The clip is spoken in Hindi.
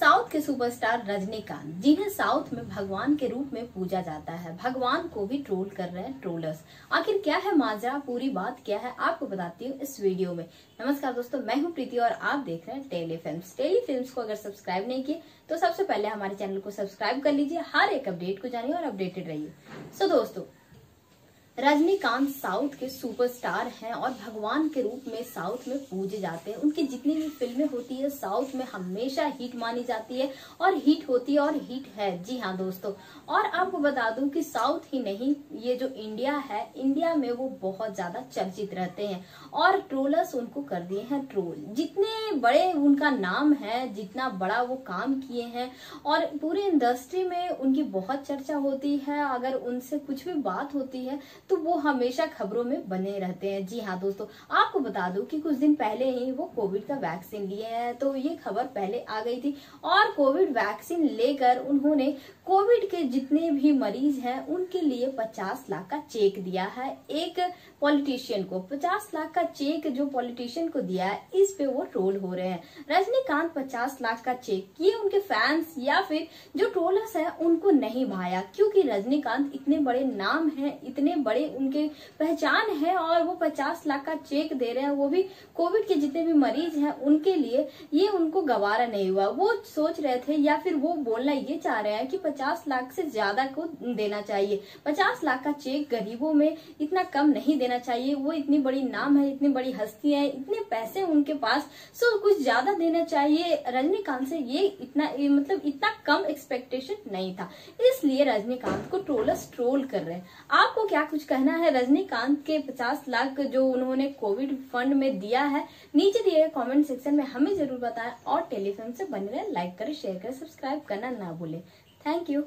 साउथ के सुपरस्टार रजनीकांत, जिन्हें साउथ में भगवान के रूप में पूजा जाता है। भगवान को भी ट्रोल कर रहे हैं ट्रोलर्स आखिर क्या है माजरा? पूरी बात क्या है? आपको बताती हूँ इस वीडियो में। नमस्कार दोस्तों, मैं हूँ प्रीति और आप देख रहे हैं टेली फ़िल्म टेली फ़िल्म को अगर सब्सक्राइब नहीं किए तो सबसे पहले हमारे चैनल को सब्सक्राइब कर लीजिए। हर एक अपडेट को जानिए और अपडेटेड रहिए। सो दोस्तों रजनीकांत साउथ के सुपरस्टार हैं और भगवान के रूप में साउथ में पूजे जाते हैं। उनकी जितनी भी फ़िल्में होती है, साउथ में हमेशा हिट मानी जाती है और हिट होती है और हिट है। जी हाँ दोस्तों, और आपको बता दूँ कि साउथ ही नहीं, ये जो इंडिया है, इंडिया में वो बहुत ज़्यादा चर्चित रहते हैं और ट्रोलर्स उनको कर दिए हैं ट्रोल। जितने बड़े उनका नाम है, जितना बड़ा वो काम किए हैं और पूरी इंडस्ट्री में उनकी बहुत चर्चा होती है। अगर उनसे कुछ भी बात होती है तो वो हमेशा खबरों में बने रहते हैं। जी हाँ दोस्तों बता दूँ कि कुछ दिन पहले ही वो कोविड का वैक्सीन लिए हैं तो ये खबर पहले आ गई थी। और कोविड वैक्सीन लेकर उन्होंने कोविड के जितने भी मरीज़ हैं, उनके लिए 50 लाख का चेक दिया है एक पॉलिटिशियन को। 50 लाख का चेक जो पॉलिटिशियन को दिया है, इस पे वो ट्रोल हो रहे हैं। रजनीकांत 50 लाख का चेक, ये उनके फैंस या फिर जो ट्रोलर्स है, उनको नहीं भाया, क्योंकि रजनीकांत इतने बड़े नाम है, इतने बड़े उनके पहचान है और वो 50 लाख का चेक दे रहे हैं, वो भी कोविड के जितने भी मरीज़ हैं, उनके लिए ये उनको गवारा नहीं हुआ। वो सोच रहे थे या फिर वो बोलना ये चाह रहे हैं कि पचास लाख से ज़्यादा को देना चाहिए। पचास लाख का चेक गरीबों में इतना कम नहीं देना चाहिए। वो इतनी बड़ी नाम है, इतनी बड़ी हस्ती है, इतने पैसे उनके पास, सो कुछ ज़्यादा देना चाहिए। रजनीकांत से ये इतना मतलब इतना कम एक्सपेक्टेशन नहीं था। इसलिए रजनीकांत को ट्रोलर्स ट्रोल कर रहे हैं। आपको क्या कुछ कहना है? रजनीकांत के पचास लाख जो उन्होंने कोविड फंड में दिया है। नीचे दिए गए कॉमेंट सेक्शन में हमें ज़रूर बताएँ और टेलीफिल्म से बने रहे। लाइक करें शेयर करें सब्सक्राइब करना ना भूलें। Thank you